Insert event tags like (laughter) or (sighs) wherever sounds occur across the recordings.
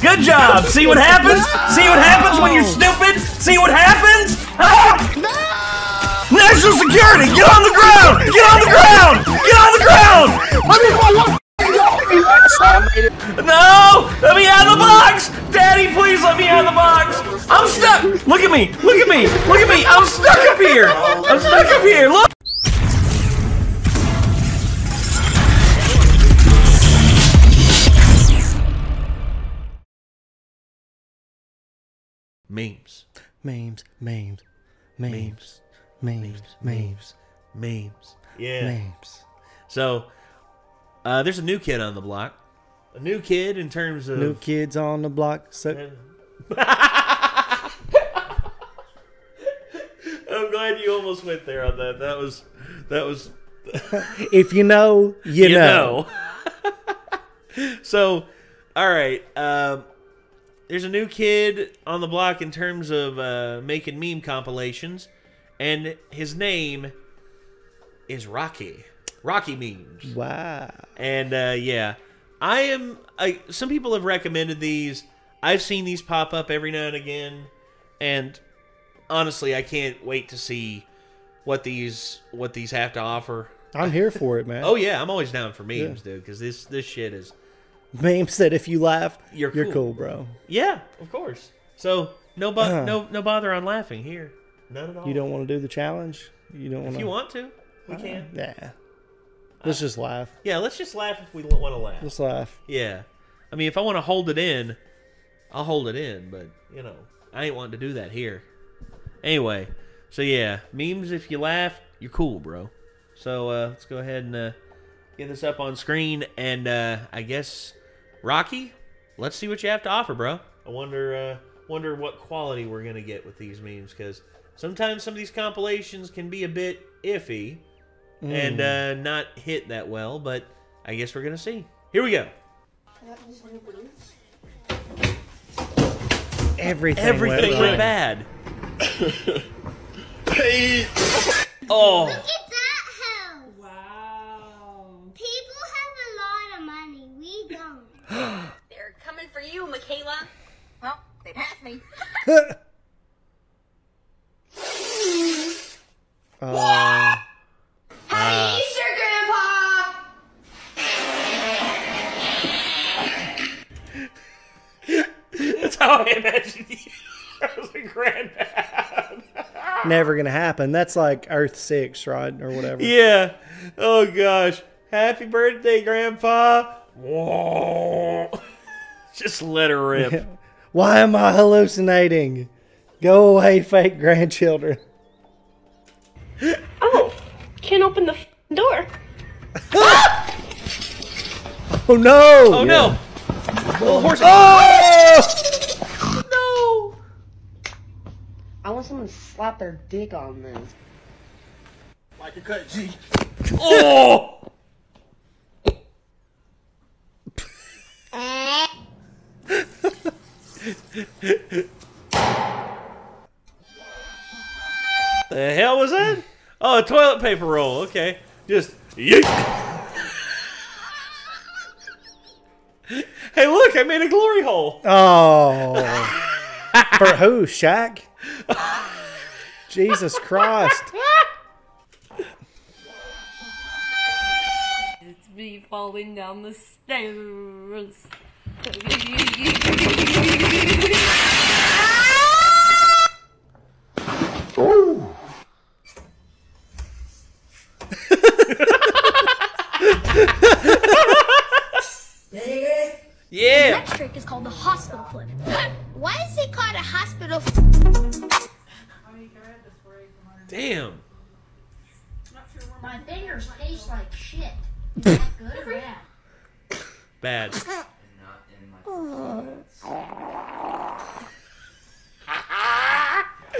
Good job. See what happens? See what happens when you're stupid? See what happens? Ah! National security, get on the ground! Get on the ground! Get on the ground! No! Let me out of the box! Daddy, please let me out of the box! I'm stuck! Look at me! Look at me! Look at me! I'm stuck up here! I'm stuck up here! Look! Memes. Memes, memes, memes, memes, memes, Memes. Yeah. memes. So, uh, there's a new kid on the block. A new kid in terms of. New kids on the block. So (laughs) I'm glad you almost went there on that. That was. That was. (laughs) if you know, you, You know. know. (laughs) so, all right. Um, there's a new kid on the block in terms of uh, making meme compilations, and his name is Rocky. Rocky memes. Wow. And uh, yeah, I am. I, some people have recommended these. I've seen these pop up every now and again, and honestly, I can't wait to see what these what these have to offer. I'm here for it, man. Oh yeah, I'm always down for memes, dude, because this this shit is Meme said if you laugh, You're you're, cool. cool. bro. yeah, of course. So no bo- no no bother on laughing here, none at all. You don't want to do the challenge? You don't want If to? you want to, we can. Yeah. Let's just laugh. Yeah, let's just laugh if we want to laugh. Let's laugh. Yeah. I mean, if I want to hold it in, I'll hold it in, but, you know, I ain't wanting to do that here. Anyway, so yeah, memes, if you laugh, you're cool, bro. So uh, let's go ahead and uh, get this up on screen. And uh, I guess, Rocky, let's see what you have to offer, bro. I wonder, uh, wonder what quality we're going to get with these memes, because sometimes some of these compilations can be a bit iffy and uh, not hit that well, but I guess we're going to see. Here we go. Everything. Everything went went wrong. bad. (laughs) oh, Look at that house. Wow. People have a lot of money. We don't. (gasps) They're coming for you, Michaela. Well, they passed me. (laughs) Uh, Happy Easter, Grandpa. (laughs) that's how I imagined you (laughs) as a granddad. never gonna happen. That's like Earth Six, right, or whatever. yeah. Oh gosh. Happy birthday, Grandpa. Whoa. (laughs) Just let her rip. (laughs) Why am I hallucinating? Go away, fake grandchildren. (gasps) Oh, can't open the f- door. (gasps) Oh no! Oh no. Little horse. Oh! (laughs) no. I want someone to slap their dick on this. Like a cut, G. Oh. The hell was that? Oh, a toilet paper roll. Okay. Just yeet. hey, look! I made a glory hole. Oh. For who? Shaq? Jesus Christ. It's me falling down the stairs. Yeah. Next trick is called the hospital flip. (laughs) Why is it called a hospital? Damn. My fingers taste like shit. Good or bad? Bad.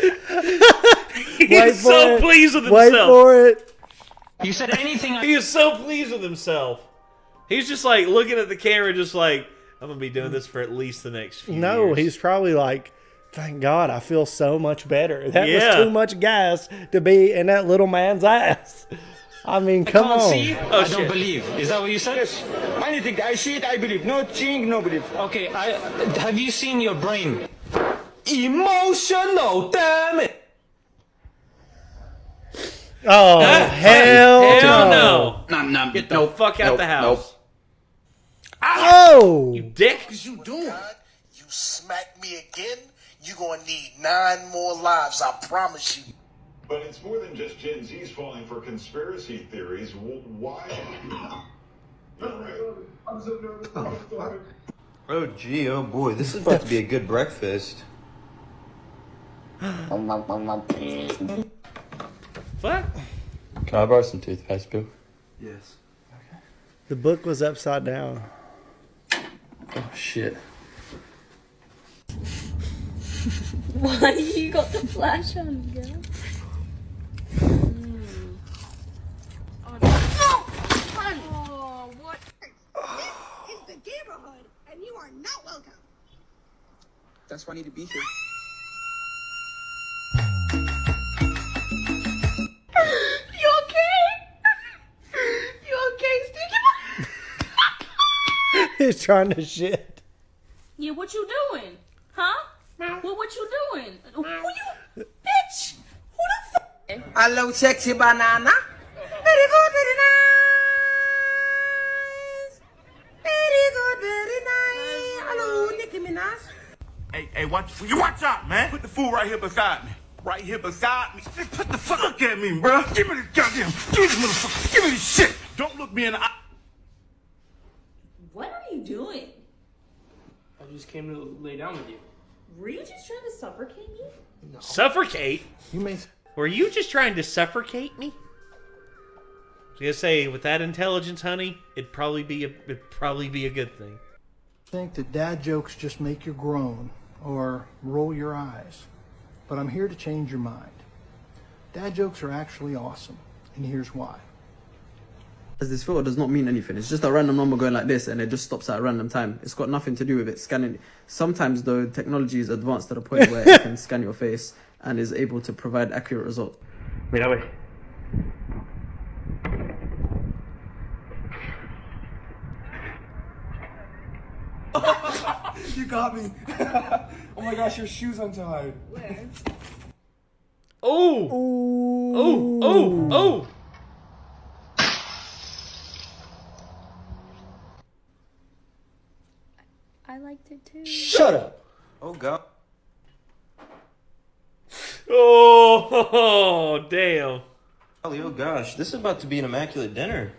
Wait He's for so it. pleased with Wait himself. for it. You said anything. He is so pleased with himself. He's just like looking at the camera, just like I'm gonna be doing this for at least the next few No, years. he's probably like, thank God, I feel so much better. That Yeah. was too much gas to be in that little man's ass. I mean, come Can't on. see, Oh, I shit. don't believe. Is that what you said? Yes. Anything I see it, I believe. No seeing, no believe. Okay, I have you seen your brain? Emotional, damn it. Oh, Huh? hell, Hell no. no! Nah, nah, Get the fuck out the house, Oh, you dick! What you doing? You smack me again, You're gonna need nine more lives, I promise you. But it's more than just Gen Z's falling for conspiracy theories. Why? Oh, I'm so nervous about oh, it. Oh gee, oh boy, this is about to be a good breakfast. What? Can I borrow some toothpaste, Bill? Yes. Okay. The book was upside down. Oh shit. (laughs) Why you got the flash on, girl? Oh, what? This is the neighborhood, and you are not welcome. That's why I need to be here. You okay? You okay, Stinky? He's trying to shit. Yeah, what you doing? Huh? What what you doing? Who you bitch? Who the fuck? Hello, sexy banana. Hey, hey, watch you watch out, man. Put the fool right here beside me. Right here beside me. Hey, Put the fuck look at me, bro. Give me this goddamn. Give me this motherfucker. Give me this shit. Don't look me in the eye. What are you doing? I just came to lay down with you. Were you just trying to suffocate me? No. Suffocate? You mean? Were you just trying to suffocate me? I was gonna say, with that intelligence, honey, it'd probably be a it'd probably be a good thing. think that dad jokes just make you groan or roll your eyes. But I'm here to change your mind. Dad jokes are actually awesome, and here's why. As this filter does not mean anything. It's just a random number going like this and it just stops at a random time. It's got nothing to do with it scanning. Sometimes though, technology is advanced to the point where it (laughs) can scan your face and is able to provide accurate results. Mira, wey. You got me. (laughs) oh my gosh, your shoes untied. Oh! Oh! Oh! Oh! I liked it too. Shut up. Oh god. (laughs) Oh! (laughs) Damn! Golly, oh gosh, this is about to be an immaculate dinner.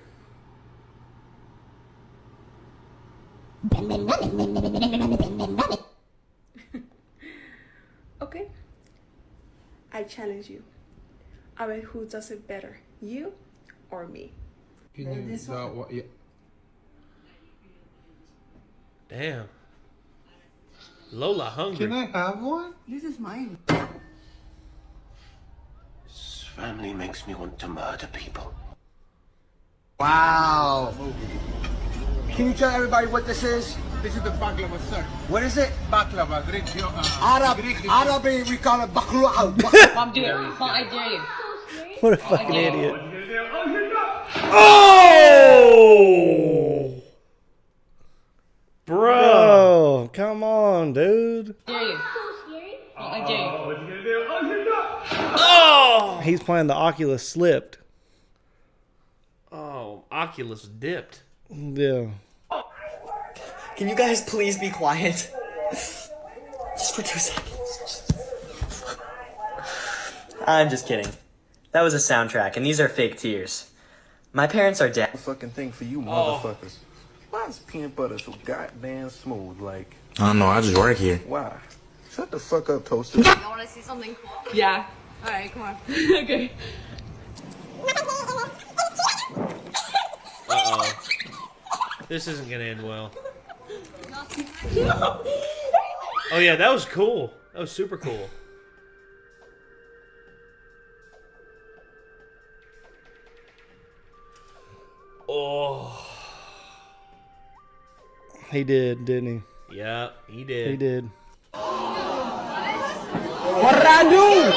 Okay. I challenge you. I bet who does it better, you or me? Damn. Lola hungry. Can I have one? This is mine. This family makes me want to murder people. Wow. Can you tell everybody what this is? This is the baklava, sir. What is it? Baklava, Greek. Uh, Arab, Arabic, we call it baklava. I'm doing it. Mom, I dare you. What a fucking idiot. Oh! Bro! Oh, come on, dude. Dare you. I dare you. Oh! He's playing the Oculus slipped. Oh, Oculus dipped. Yeah. Can you guys please be quiet? Just for two seconds. I'm just kidding. That was a soundtrack, and these are fake tears. My parents are dead. Fucking thing for you Oh. motherfuckers. Why is peanut butter so goddamn smooth? Like, I don't know, I just work here. why? Shut the fuck up, Toaster. Y'all wanna see something cool? Yeah. Alright, come on. (laughs) okay. (laughs) Uh oh. This isn't gonna end well. (laughs) Oh yeah, that was cool. That was super cool. Oh. He did, didn't he? Yeah, he he? did. He did. What did I do?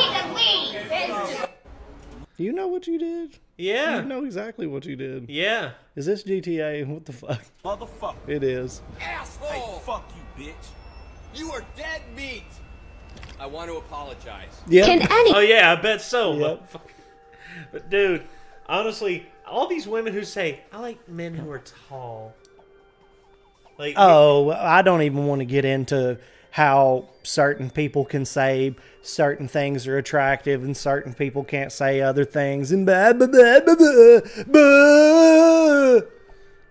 Do you know what you did? Yeah. You know exactly what you did. Yeah. Is this GTA? (laughs) What the fuck? Motherfucker. It is. Asshole! Hey, fuck you, bitch. You are dead meat. I want to apologize. Yep. Oh yeah, I bet so. Yep. But, but dude, honestly, all these women who say I like men who are tall. Like Oh, I don't even want to get into how certain people can say certain things are attractive and certain people can't say other things and blah blah blah blah blah blah.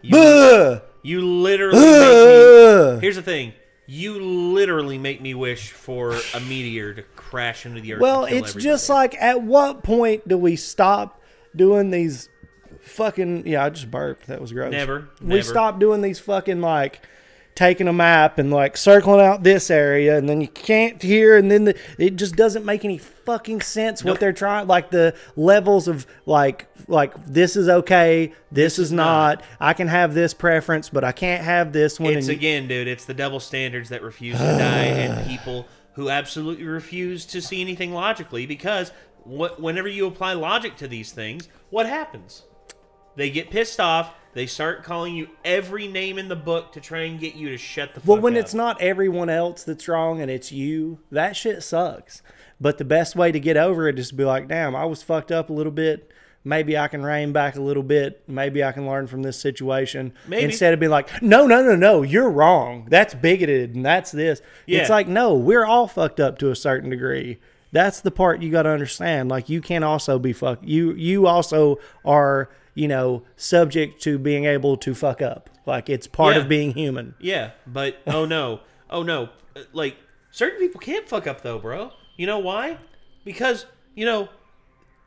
blah. You literally make me. Here's the thing. You literally make me wish for a meteor to crash into the earth. Well, it's everybody. just like at what point do we stop doing these fucking yeah, I just burped. That was gross. Never, We never. stop doing these fucking like taking a map and like circling out this area and then you can't hear and then the, it just doesn't make any fucking sense what they're trying like the levels of like like this is okay this, is, not. i can have this preference but i can't have this one It's and again, dude. It's the double standards that refuse to die, and (sighs) people who absolutely refuse to see anything logically. Because what, whenever you apply logic to these things, what happens? They get pissed off. They start calling you every name in the book to try and get you to shut the fuck up. Well, when up. it's not everyone else that's wrong and it's you, that shit sucks. But the best way to get over it is to be like, damn, I was fucked up a little bit. Maybe I can rein back a little bit. Maybe I can learn from this situation. Maybe. Instead of being like, no, no, no, no, you're wrong. That's bigoted and that's this. Yeah. It's like, no, we're all fucked up to a certain degree. That's the part you got to understand. Like you can also be fucked. You you also are you know subject to being able to fuck up. Like it's part Yeah. of being human. Yeah, but oh no, oh no, Uh, like certain people can't fuck up though, bro. You know why? Because you know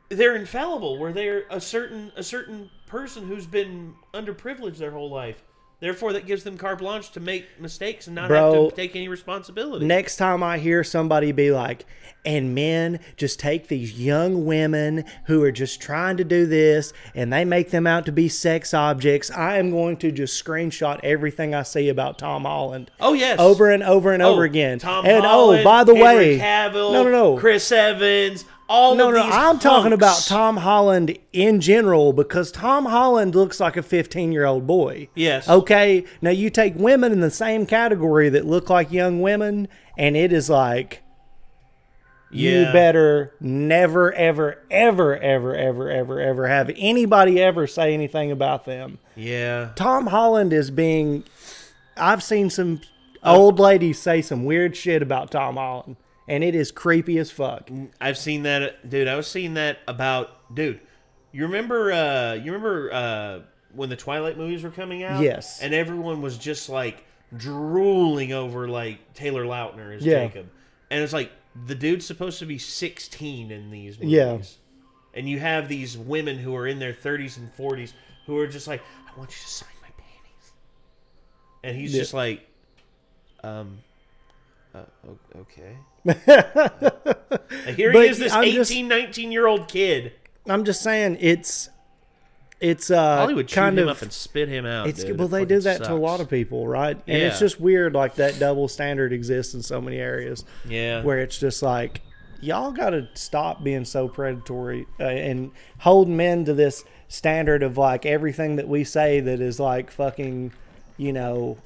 they're infallible. Where they're a certain a certain person who's been underprivileged their whole life. Therefore, that gives them carte blanche to make mistakes and not Bro, have to take any responsibility. Next time I hear somebody be like, and men just take these young women who are just trying to do this and they make them out to be sex objects, I am going to just screenshot everything I see about Tom Holland. Oh yes, Over and over and Oh, over again. Tom and oh, Holland, oh, by the Henry way, Cavill, no, no, no. Chris Evans, all no, no. I'm talking about. Tom Holland in general because Tom Holland looks like a 15 year old boy. Yes. Okay. Now you take women in the same category that look like young women, and it is like, you better never, ever, ever, ever, ever, ever, ever have anybody ever say anything about them. Yeah. Tom Holland is being. I've seen some old ladies say some weird shit about Tom Holland, and it is creepy as fuck. I've seen that, dude. I was seeing that about, dude. You remember? uh You remember uh when the Twilight movies were coming out? Yes. And everyone was just like drooling over like Taylor Lautner as Yeah. Jacob, and it's like the dude's supposed to be 16 in these movies. Yeah. And you have these women who are in their 30s and 40s who are just like, I want you to sign my panties. And he's Yeah. just like, um, uh, okay. Like, (laughs) here But he is, this I'm 18, just- 19 year old kid. I'm just saying it's it's uh Hollywood kind him of up and spit him out. It's dude. well they do that to a lot of people, right? And it's just weird like that double standard exists in so many areas. Yeah. Where it's just like y'all got to stop being so predatory uh, and hold men to this standard of like everything that we say that is like fucking, you know,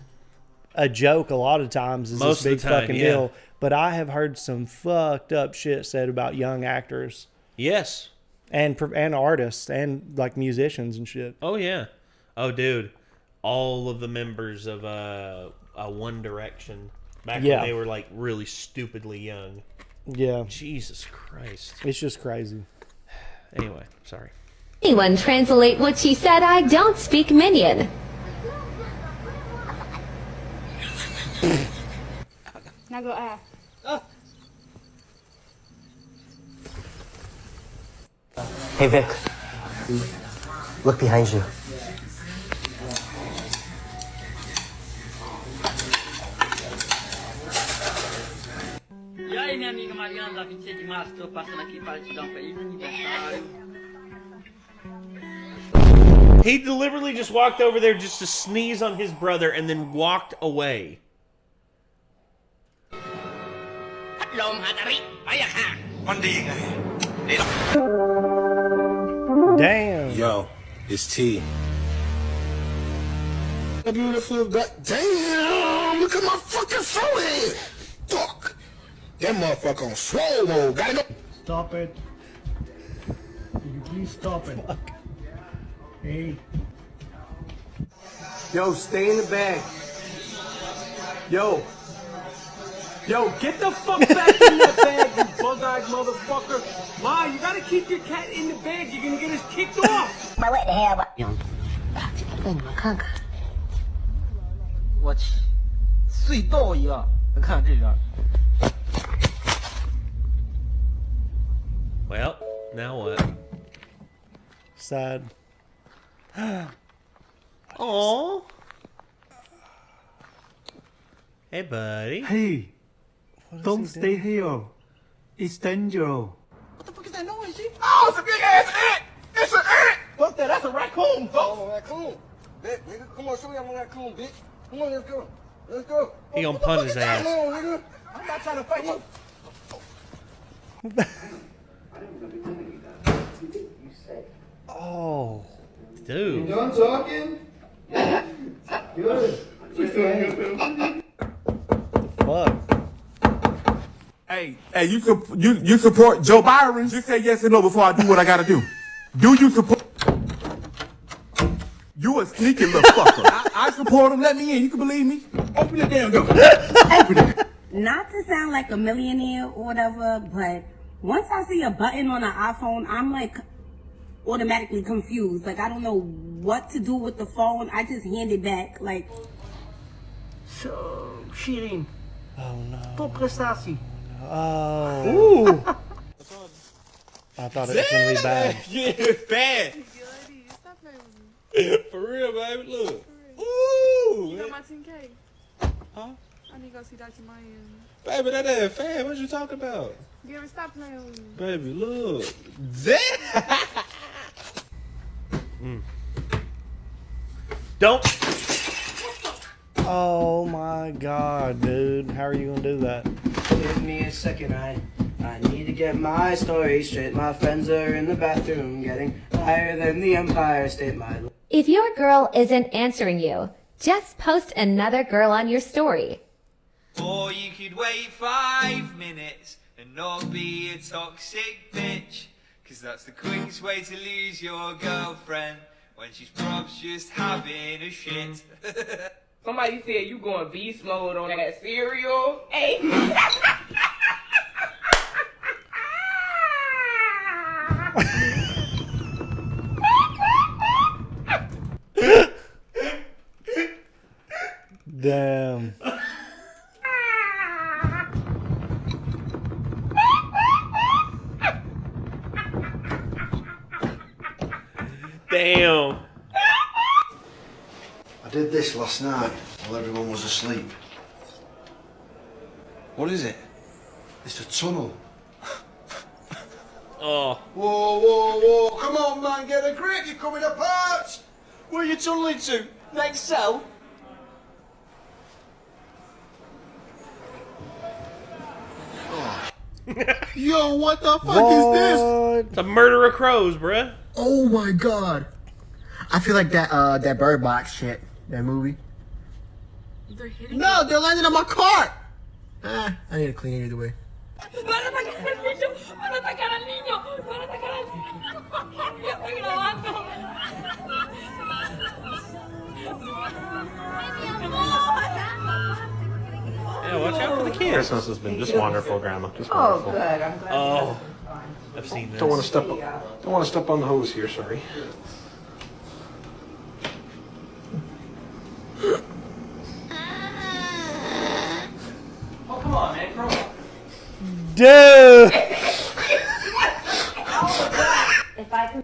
a joke a lot of times is Most this big time, fucking yeah. deal. But I have heard some fucked up shit said about young actors. Yes. And and artists and like musicians and shit. Oh yeah. Oh dude, all of the members of uh, uh One Direction back Yeah. when they were like really stupidly young. Yeah. Jesus Christ. It's just crazy. (sighs) Anyway, sorry. Anyone translate what she said? I don't speak minion. Now go ask. Hey Vic, look behind you. E aí, minha amiga Mariana, da 26 de março, tô passando aqui para te dar um feliz aniversário. He deliberately just walked over there just to sneeze on his brother and then walked away. Damn. Yo, it's T. A beautiful gut. Damn! Look at my fucking forehead. Fuck. That motherfucker on swole mode. Gotta go. Stop it. Will you please stop it? Hey. Yo, stay in the bag. Yo. Yo, get the fuck back in that bag, you bug-eyed motherfucker. Ma, you gotta keep your cat in the bag. You're gonna get us kicked off. My what the hell? Young. Well, now what? Sad. (gasps) Aww. Hey, buddy. Hey don't stay here. It's dangerous. What the fuck is that noise, G? Oh, it's a big ass ant! It's an ant! Fuck that, that's a raccoon, Oh, raccoon. Bitch, nigga, come on, show me I'm a raccoon, bitch. Come on, let's go. Let's go. He gonna punt his Come ass. on, nigga. I'm not trying to fight you. Oh. Dude. You done talking? (laughs) Good. Fuck. Hey, hey, you sup- you you support Joe Byron? You say yes or no before I do what I gotta do. Do you support? You a sneaky little fucker. (laughs) I, I support him. Let me in. You can believe me. Open the damn door. (laughs) Open it. Not to sound like a millionaire or whatever, but once I see a button on an iPhone, I'm like automatically confused. Like I don't know what to do with the phone. I just hand it back. Like So, Shirin. Oh no. Top prestatie. Oh. Ooh. (laughs) I thought it was gonna be bad. (laughs) Yeah, it's bad. (laughs) For real, baby. Look. Ooh. You got my 10K. Huh? I need to go see Dr. Miami. Baby, that ain't fair. What you talking about? Gary, stop playing with me. Baby, look. That. Mm. Don't. Oh my god, dude. How are you gonna do that? Give me a second, I I need to get my story straight. My friends are in the bathroom getting higher than the Empire State. My If your girl isn't answering you, just post another girl on your story. Or you could wait five minutes and not be a toxic bitch. Cause that's the quickest way to lose your girlfriend when she's perhaps just having a shit. (laughs) Somebody said you going beast mode on that cereal. Hey. (laughs) this last night while everyone was asleep. What is it? It's a tunnel. (laughs) Oh. Whoa, whoa, whoa. Come on, man, get a grip. You're coming apart. Where are you tunneling to? Next cell? (laughs) Yo, what the fuck is this? It's a murder of crows, bruh. Oh my god. I feel like that uh that bird box shit. That movie. They're hitting No, they're landing on my car! Ah, I need to clean it either way. Yeah, watch out for the kids. Christmas has been just wonderful, Grandma. Just Oh, wonderful. good. I'm glad. Oh, I've seen this. Don't want to step. Don't want to step on the hose here. Sorry. Dude. If I.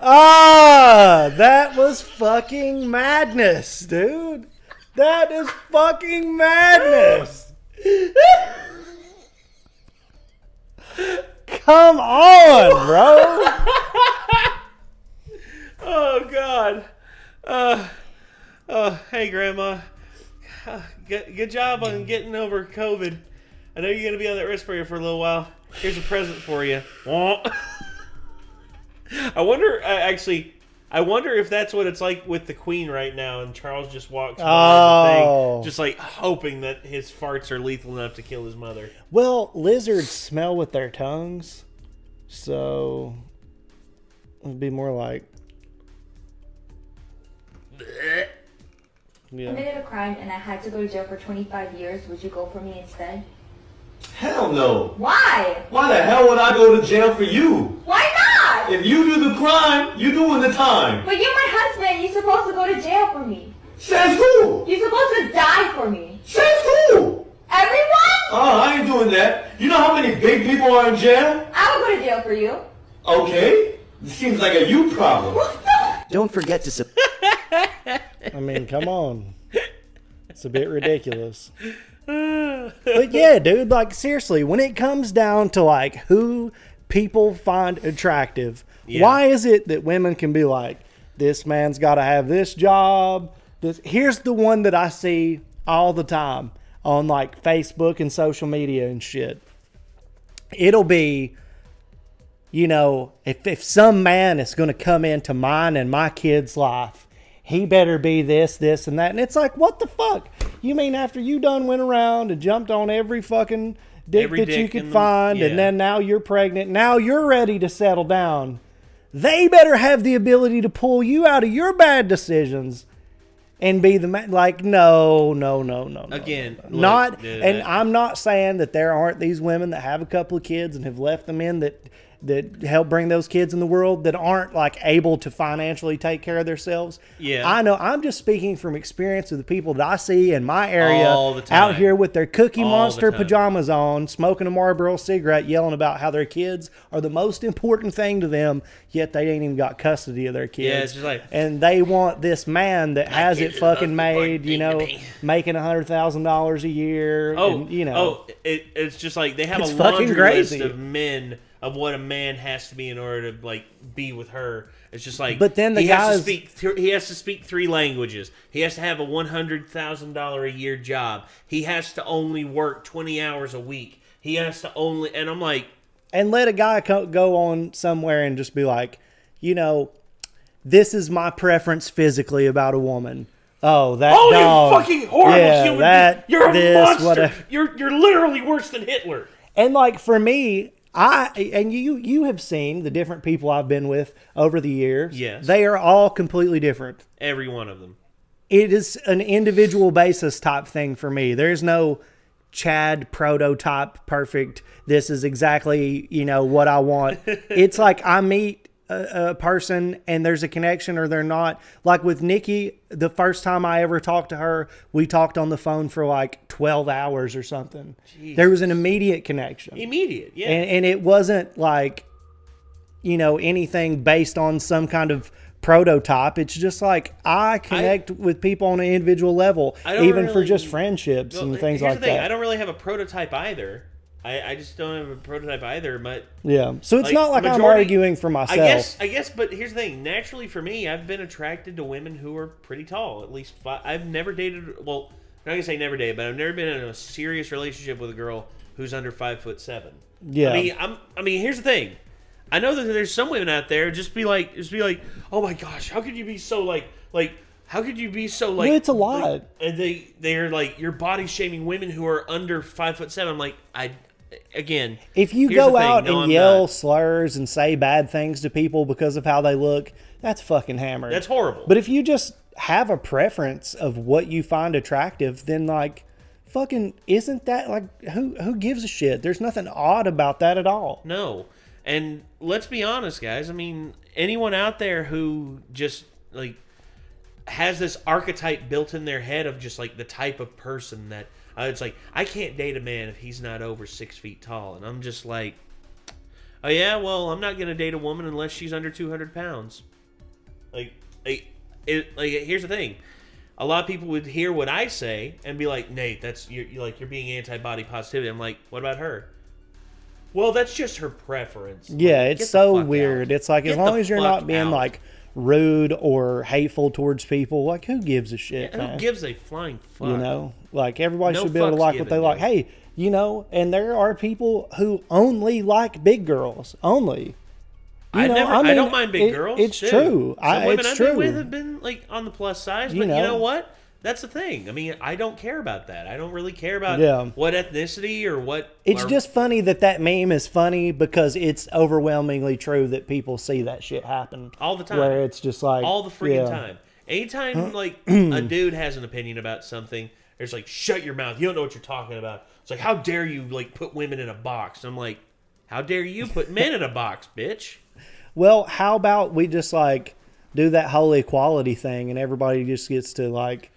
Ah, that was fucking madness, dude. That is fucking madness. Come on, bro. (laughs) Oh God. Uh, uh, hey, Grandma. Uh, good, good job on getting over COVID. I know you're gonna be on that respirator for a little while. Here's a present for you. I wonder. I actually, I wonder if that's what it's like with the Queen right now, and Charles just walks by the Oh. thing, just like hoping that his farts are lethal enough to kill his mother. Well, lizards smell with their tongues, so it'd be more like. Yeah. committed a crime and I had to go to jail for 25 years, would you go for me instead? Hell no. Why? Why the hell would I go to jail for you? Why not? If you do the crime, you doing the time. But you're my husband. You're supposed to go to jail for me. Says who? You're supposed to die for me. Says who? Everyone? Oh, I ain't doing that. You know how many big people are in jail? I would go to jail for you. Okay. It seems like a you problem. Don't forget to sub- (laughs) I mean, come on. It's a bit ridiculous. (laughs) But yeah, dude, like seriously, when it comes down to like who people find attractive, Yeah. why is it that women can be like, this man's got to have this job? This here's the one that I see all the time on like Facebook and social media and shit. It'll be you know, if, if some man is going to come into mine and my kid's life, he better be this, this, and that. And it's like, what the fuck? You mean after you done went around and jumped on every fucking dick Every that you could in the- find, yeah. and then now you're pregnant, now you're ready to settle down. They better have the ability to pull you out of your bad decisions and be the man. Like, no, no, no, no. no, Again, no, look, not. and I'm not saying that there aren't these women that have a couple of kids and have left them in that that help bring those kids in the world that aren't like able to financially take care of themselves. Yeah. I know. I'm just speaking from experience of the people that I see in my area All the out here with their Cookie All Monster pajamas on, smoking a Marlboro cigarette, yelling about how their kids are the most important thing to them, yet they ain't even got custody of their kids. Yeah, it's just like- and they want this man that has it kids are the fucking made, you know, making a hundred thousand dollars a year. Oh, and, you know, Oh, it, it's just like they have It's a fucking laundry list of men of what a man has to be in order to like be with her. It's just like, But then the he has to speak. Th- he has to speak three languages. He has to have a one hundred thousand dollar a year job. He has to only work twenty hours a week. He has to only, and I'm like, and let a guy co- go on somewhere and just be like, you know, this is my preference physically about a woman. Oh, that oh, dog. you fucking horrible yeah, human that, being. You're a this, monster. whatever. You're you're literally worse than Hitler. And like for me, I and you you have seen the different people I've been with over the years. Yes. They are all completely different. Every one of them. It is an individual basis type thing for me. There's no Chad prototype perfect. This is exactly, you know, what I want. (laughs) it's like I meet a, a person and there's a connection or they're not. Like with Nikki, the first time I ever talked to her, we talked on the phone for like 12 hours or something. There was an immediate connection. Immediate, yeah. And, and it wasn't like, you know, anything based on some kind of prototype. It's just like I connect with people on an individual level, I don't even for just friendships Well, and things like that. I don't really have a prototype either. I, I just don't have a prototype either. But Yeah. So it's not like I'm arguing for myself. I guess. I guess. But here's the thing. Naturally, for me, I've been attracted to women who are pretty tall. At least five, I've never dated. Well, I'm not gonna say never dated, but I've never been in a serious relationship with a girl who's under five foot seven. Yeah. I mean, I'm. I mean, here's the thing. I know that there's some women out there just be like, just be like, oh my gosh, how could you be so like, like, how could you be so like? It's a like- lot. and they they're like you're body shaming women who are under five foot seven. I'm like, I again. If you go out no, and I'm yell not. slurs and say bad things to people because of how they look, that's fucking hammered. That's horrible. But if you just have a preference of what you find attractive, then like fucking isn't that like who who gives a shit? There's nothing odd about that at all. No. And let's be honest, guys. I mean, anyone out there who just like has this archetype built in their head of just like the type of person that it's like I can't date a man if he's not over six feet tall, and I'm just like, oh yeah, well I'm not gonna date a woman unless she's under two hundred pounds. Like, like, it, like here's the thing. A lot of people would hear what I say and be like, Nate, that's you're, you're like you're being anti-body positivity. I'm like, what about her? Well, that's just her preference. Yeah, Like, it's so fuck out. weird. It's like as long as you're not being out. like rude or hateful towards people, like who gives a shit? Yeah, who gives a flying fuck? You know, like everybody No should be able to like what they like. Hey, You know, and there are people who only like big girls. Only. You I know, never. I, mean, don't mind big it- girls. It's too. true. Some I, women it's I've true. been with have been like on the plus size, but you know, know. what? That's the thing. I mean, I don't care about that. I don't really care about Yeah. what ethnicity or what. It's or- just funny that that meme is funny because it's overwhelmingly true that people see that shit happen all the time. Where it's just like all the freaking yeah. time. Anytime like (clears throat) a dude has an opinion about something, it's like shut your mouth. You don't know what you're talking about. It's like how dare you like put women in a box? I'm like, how dare you put men in a box, bitch? Well, how about we just like do that whole equality thing, and everybody just gets to like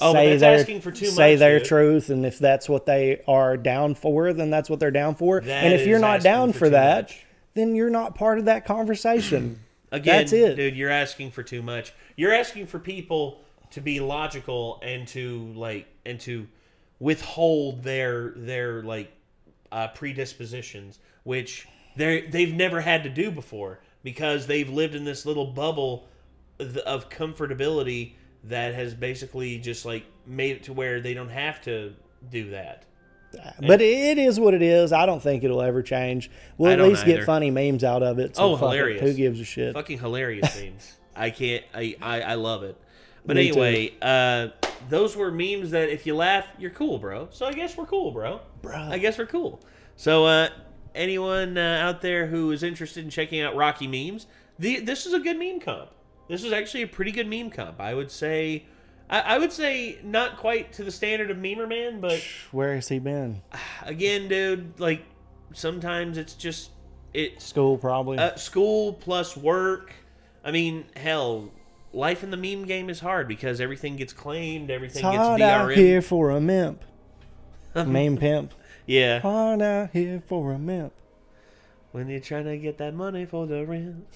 Oh, say that's their asking for too say much, their dude. truth, and if that's what they are down for, then that's what they're down for. That and if you're is not asking down for for, too that, much. then you're not part of that conversation. (clears throat) Again, that's it. dude. You're asking for too much. You're asking for people to be logical and to like and to withhold their their like uh, predispositions, which they they've never had to do before because they've lived in this little bubble of comfortability that has basically just like made it to where they don't have to do that. But it is what it is. I don't think it'll ever change. We'll at least either. get funny memes out of it. So oh, fuck it. hilarious! Who gives a shit? Fucking hilarious memes. I can't. I, I I love it. But Me anyway, uh, those were memes that if you laugh, you're cool, bro. So I guess we're cool, bro. Bro. I guess we're cool. So uh, anyone uh, out there who is interested in checking out Rocky memes, the this is a good meme comp. This is actually a pretty good meme comp. I would say. I, I would say not quite to the standard of Memer Man, but Where has he been? (sighs) again, dude, like sometimes it's just it School, probably. uh, school plus work. I mean, hell, life in the meme game is hard because everything gets claimed, everything it's gets hard out here for a mimp. (laughs) Meme pimp. Yeah. Hard out here for a mimp. When you're trying to get that money for the rent.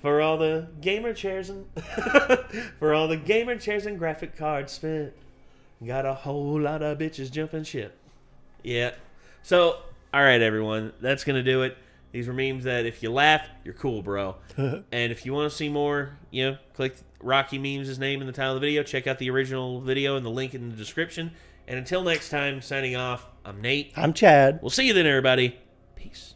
For all the gamer chairs and (laughs) for all the gamer chairs and graphic cards spent. Got a whole lot of bitches jumping ship. Yeah. So, all right, everyone, that's gonna do it. These were memes that if you laugh, you're cool, bro. (laughs) and if you want to see more, you know, click Rocky Memes' name in the title of the video. Check out the original video and the link in the description. And until next time, signing off. I'm Nate. I'm Chad. We'll see you then, everybody. Peace.